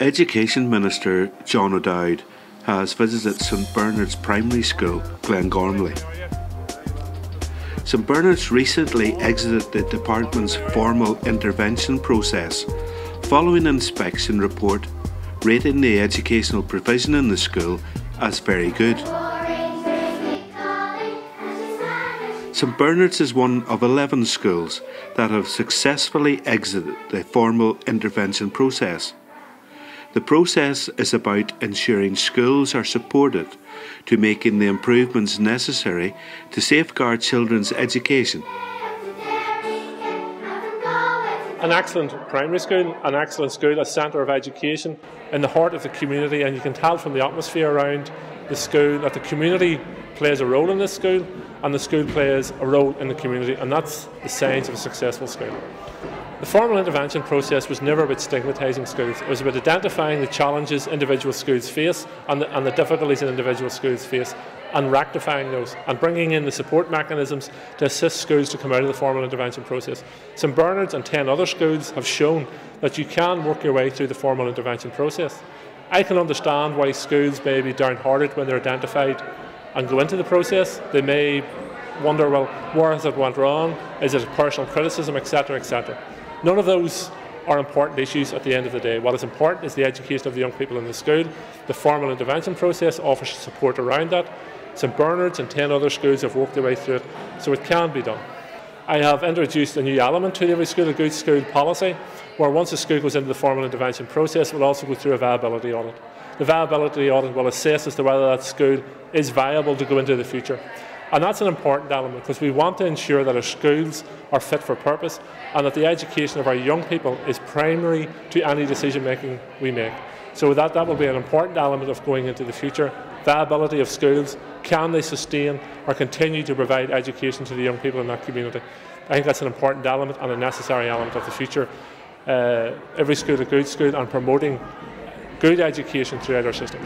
Education Minister John O'Dowd has visited St Bernard's Primary School, Glengormley. St Bernard's recently exited the department's formal intervention process following an inspection report rating the educational provision in the school as very good. St Bernard's is one of 11 schools that have successfully exited the formal intervention process. The process is about ensuring schools are supported to making the improvements necessary to safeguard children's education. An excellent primary school, an excellent school, a centre of education in the heart of the community, and you can tell from the atmosphere around the school that the community plays a role in this school and the school plays a role in the community, and that's the signs of a successful school. The formal intervention process was never about stigmatising schools. It was about identifying the challenges individual schools face and the, and the difficulties that individual schools face and rectifying those and bringing in the support mechanisms to assist schools to come out of the formal intervention process. St Bernard's and 10 other schools have shown that you can work your way through the formal intervention process. I can understand why schools may be downhearted when they're identified and go into the process. They may wonder, well, where has it went wrong? Is it a personal criticism, etc., etc. None of those are important issues at the end of the day. What is important is the education of the young people in the school. The formal intervention process offers support around that. St Bernard's and 10 other schools have worked their way through it, so it can be done. I have introduced a new element to the Every School a Good School policy, where once a school goes into the formal intervention process, it will also go through a viability audit. The viability audit will assess as to whether that school is viable to go into the future. And that's an important element because we want to ensure that our schools are fit for purpose and that the education of our young people is primary to any decision making we make. So that, that will be an important element of going into the future. Viability of schools, can they sustain or continue to provide education to the young people in that community? I think that's an important element and a necessary element of the future. Uh, every school a good school and promoting good education throughout our system.